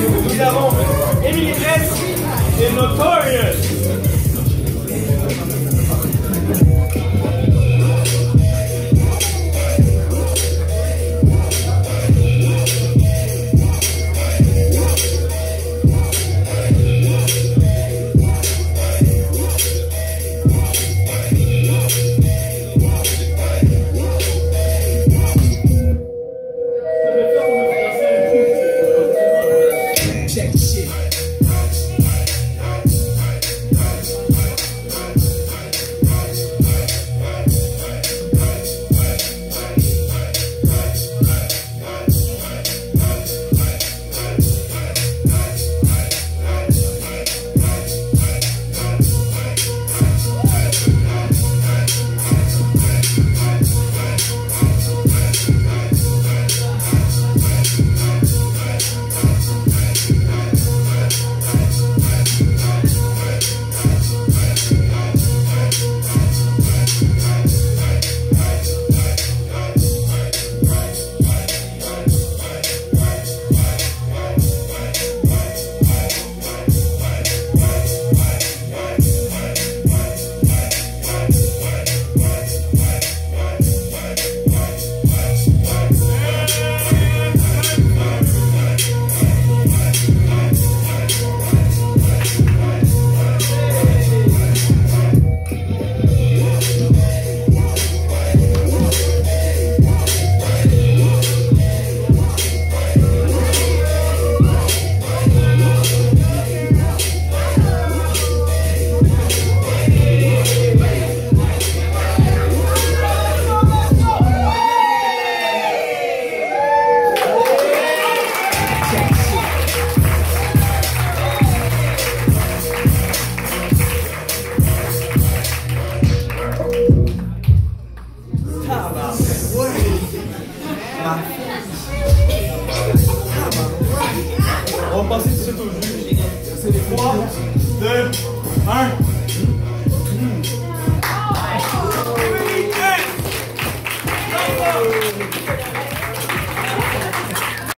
Nous avons Emily Dress et Notorious. Vamos passar se você junto. Corre, dois, um.